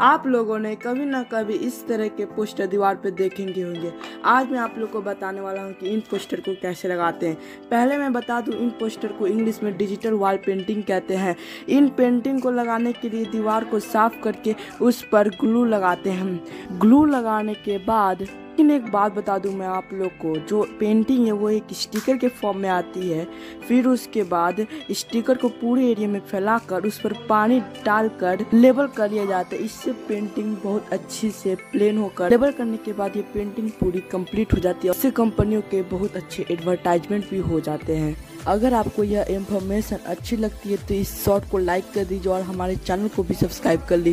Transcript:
आप लोगों ने कभी ना कभी इस तरह के पोस्टर दीवार पर देखेंगे होंगे। आज मैं आप लोग को बताने वाला हूँ कि इन पोस्टर को कैसे लगाते हैं। पहले मैं बता दूँ, इन पोस्टर को इंग्लिश में डिजिटल वॉल पेंटिंग कहते हैं। इन पेंटिंग को लगाने के लिए दीवार को साफ़ करके उस पर ग्लू लगाते हैं। ग्लू लगाने के बाद लेकिन एक बात बता दूँ मैं आप लोग को, जो पेंटिंग है वो एक स्टिकर के फॉर्म में आती है, फिर उसके बाद स्टिकर को पूरे एरिया में फैलाकर उस पर पानी डालकर लेबल कर लिया जाता है। इससे पेंटिंग बहुत अच्छी से प्लेन होकर लेबल करने के बाद ये पेंटिंग पूरी कंप्लीट हो जाती है इससे कंपनियों के बहुत अच्छे एडवर्टाइजमेंट भी हो जाते हैं। अगर आपको यह इन्फॉर्मेशन अच्छी लगती है तो इस शॉर्ट को लाइक कर दीजिए और हमारे चैनल को भी सब्सक्राइब कर लीजिए